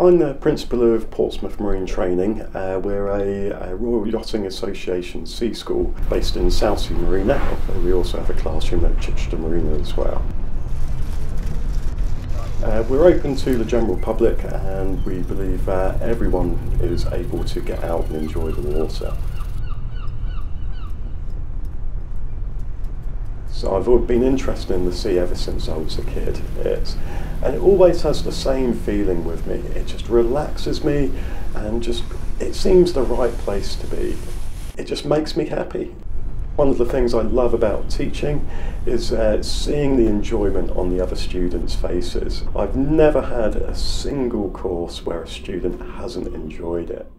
I'm the principal of Portsmouth Marine Training. Uh, we're a, a, Royal Yachting Association sea school based in Southsea Marina. We also have a classroom at Chichester Marina as well. Uh, we're open to the general public and we believe that everyone is able to get out and enjoy the water. So I've been interested in the sea ever since I was a kid. It's, and it always has the same feeling with me. It just relaxes me and just, it seems the right place to be. It just makes me happy. One of the things I love about teaching is uh, seeing the enjoyment on the other students' faces. I've never had a single course where a student hasn't enjoyed it.